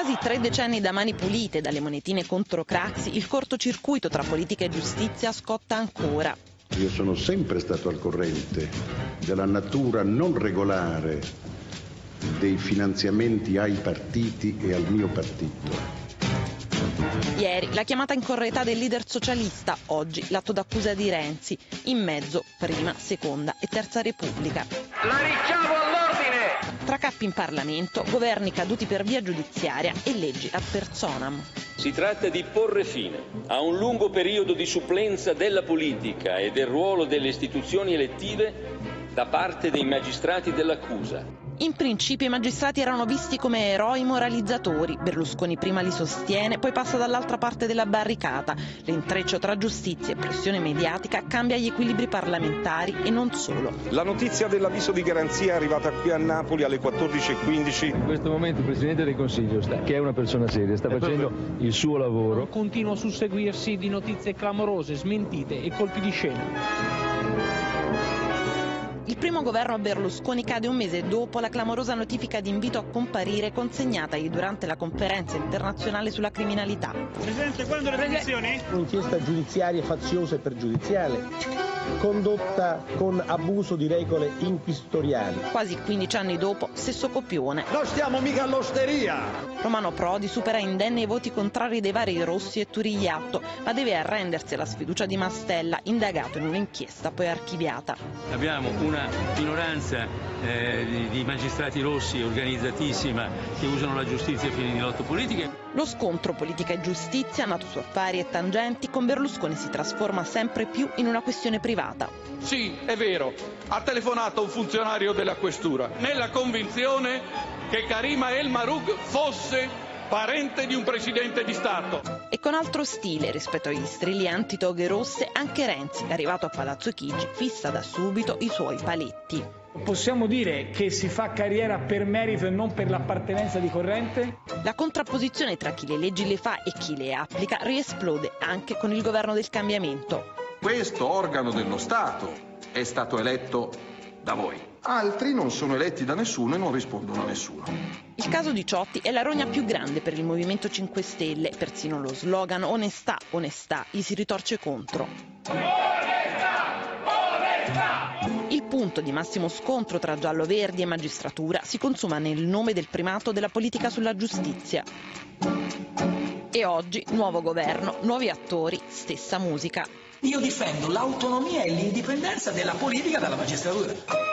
quasi tre decenni da mani pulite, dalle monetine contro Craxi, il cortocircuito tra politica e giustizia scotta ancora. Io sono sempre stato al corrente della natura non regolare dei finanziamenti ai partiti e al mio partito. Ieri la chiamata in correità del leader socialista, oggi l'atto d'accusa di Renzi, in mezzo prima, seconda e terza repubblica. La richiamo all'ordine! Tra cappi in Parlamento, governi caduti per via giudiziaria e leggi ad personam. Si tratta di porre fine a un lungo periodo di supplenza della politica e del ruolo delle istituzioni elettive da parte dei magistrati dell'accusa. In principio i magistrati erano visti come eroi moralizzatori. Berlusconi prima li sostiene, poi passa dall'altra parte della barricata. L'intreccio tra giustizia e pressione mediatica cambia gli equilibri parlamentari e non solo. La notizia dell'avviso di garanzia è arrivata qui a Napoli alle 14.15. In questo momento il Presidente del Consiglio, sta, che è una persona seria, sta facendo il suo lavoro. Continua a susseguirsi di notizie clamorose, smentite e colpi di scena. Il primo governo Berlusconi cade un mese dopo la clamorosa notifica di invito a comparire consegnatagli durante la conferenza internazionale sulla criminalità. Presidente, quando le pensioni? Un'inchiesta giudiziaria faziosa e pergiudiziale condotta con abuso di regole inquisitoriali. Quasi 15 anni dopo, stesso copione. Non stiamo mica all'osteria! Romano Prodi supera indenni i voti contrari dei vari Rossi e Turigliatto, ma deve arrendersi alla sfiducia di Mastella, indagato in un'inchiesta poi archiviata. Abbiamo una minoranza eh, di, di magistrati rossi organizzatissima che usano la giustizia a fini di lotte politiche. Lo scontro politica e giustizia, nato su affari e tangenti, con Berlusconi si trasforma sempre più in una questione privata. Sì, è vero, ha telefonato un funzionario della questura, nella convinzione che Karima El Marouk fosse parente di un presidente di Stato. E con altro stile rispetto agli strilli antitoghe rosse, anche Renzi, arrivato a Palazzo Chigi, fissa da subito i suoi paletti. Possiamo dire che si fa carriera per merito e non per l'appartenenza di corrente? La contrapposizione tra chi le leggi le fa e chi le applica riesplode anche con il governo del cambiamento. Questo organo dello Stato è stato eletto da voi. Altri non sono eletti da nessuno e non rispondono a nessuno. Il caso di Ciotti è la rogna più grande per il Movimento 5 Stelle, persino lo slogan onestà, onestà gli si ritorce contro. Il punto di massimo scontro tra giallo-verdi e magistratura si consuma nel nome del primato della politica sulla giustizia. E oggi nuovo governo, nuovi attori, stessa musica. Io difendo l'autonomia e l'indipendenza della politica dalla magistratura.